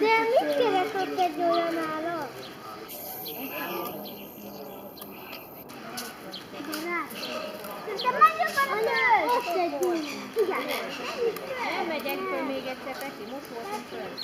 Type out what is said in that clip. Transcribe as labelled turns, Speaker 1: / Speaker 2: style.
Speaker 1: De mit kérek ott egy olyan állat? Szerintem nagyobb a nő! Ott egy új. Igen.
Speaker 2: Elmegyek föl még egyszer, Peti, most voltam föl.